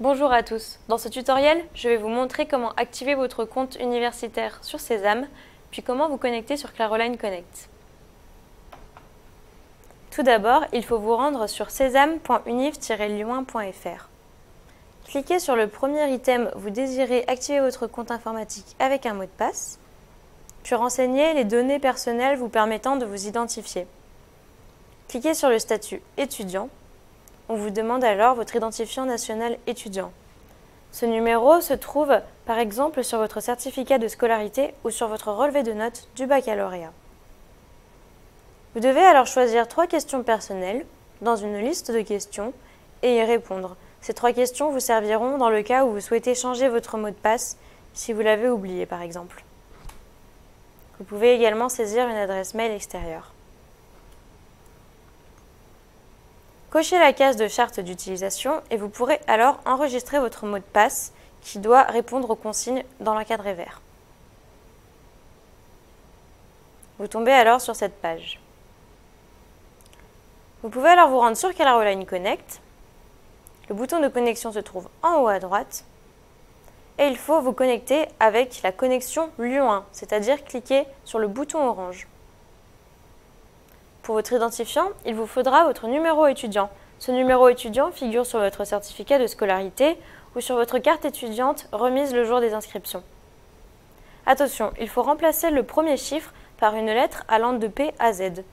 Bonjour à tous. Dans ce tutoriel, je vais vous montrer comment activer votre compte universitaire sur Sésame, puis comment vous connecter sur Claroline Connect. Tout d'abord, il faut vous rendre sur sésame.univ-lyon.fr. Cliquez sur le premier item Vous désirez activer votre compte informatique avec un mot de passe, puis renseignez les données personnelles vous permettant de vous identifier. Cliquez sur le statut étudiant on vous demande alors votre identifiant national étudiant. Ce numéro se trouve par exemple sur votre certificat de scolarité ou sur votre relevé de notes du baccalauréat. Vous devez alors choisir trois questions personnelles dans une liste de questions et y répondre. Ces trois questions vous serviront dans le cas où vous souhaitez changer votre mot de passe si vous l'avez oublié par exemple. Vous pouvez également saisir une adresse mail extérieure. Cochez la case de charte d'utilisation et vous pourrez alors enregistrer votre mot de passe qui doit répondre aux consignes dans l'encadré vert. Vous tombez alors sur cette page. Vous pouvez alors vous rendre sur Caroline Connect. Le bouton de connexion se trouve en haut à droite. Et il faut vous connecter avec la connexion Lyon 1, c'est-à-dire cliquer sur le bouton orange. Pour votre identifiant, il vous faudra votre numéro étudiant. Ce numéro étudiant figure sur votre certificat de scolarité ou sur votre carte étudiante remise le jour des inscriptions. Attention, il faut remplacer le premier chiffre par une lettre allant de P à Z.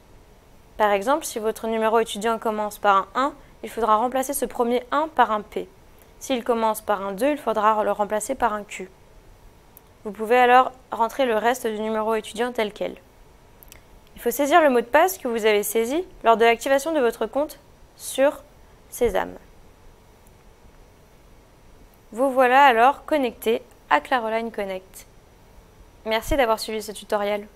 Par exemple, si votre numéro étudiant commence par un 1, il faudra remplacer ce premier 1 par un P. S'il commence par un 2, il faudra le remplacer par un Q. Vous pouvez alors rentrer le reste du numéro étudiant tel quel. Il faut saisir le mot de passe que vous avez saisi lors de l'activation de votre compte sur Sésame. Vous voilà alors connecté à Claroline Connect. Merci d'avoir suivi ce tutoriel.